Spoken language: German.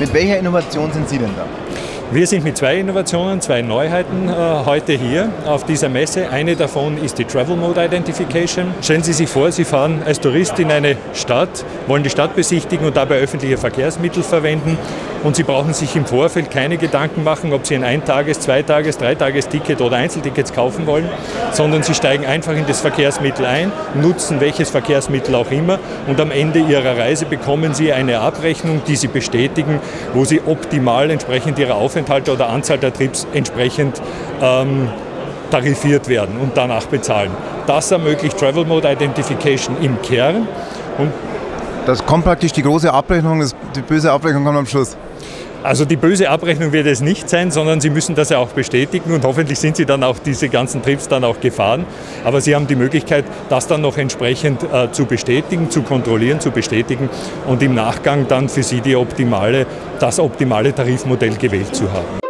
Mit welcher Innovation sind Sie denn da? Wir sind mit zwei Innovationen, zwei Neuheiten äh, heute hier auf dieser Messe. Eine davon ist die Travel Mode Identification. Stellen Sie sich vor, Sie fahren als Tourist in eine Stadt, wollen die Stadt besichtigen und dabei öffentliche Verkehrsmittel verwenden. Und Sie brauchen sich im Vorfeld keine Gedanken machen, ob Sie ein Eintages-, Zweitages-, Dreitages-Ticket oder Einzeltickets kaufen wollen, sondern Sie steigen einfach in das Verkehrsmittel ein, nutzen welches Verkehrsmittel auch immer und am Ende Ihrer Reise bekommen Sie eine Abrechnung, die Sie bestätigen, wo Sie optimal entsprechend Ihrer Aufenthalte oder Anzahl der Trips entsprechend ähm, tarifiert werden und danach bezahlen. Das ermöglicht Travel Mode Identification im Kern. Und das kommt praktisch die große Abrechnung, die böse Abrechnung kommt am Schluss. Also die böse Abrechnung wird es nicht sein, sondern Sie müssen das ja auch bestätigen und hoffentlich sind Sie dann auch diese ganzen Trips dann auch gefahren. Aber Sie haben die Möglichkeit, das dann noch entsprechend äh, zu bestätigen, zu kontrollieren, zu bestätigen und im Nachgang dann für Sie die optimale, das optimale Tarifmodell gewählt zu haben.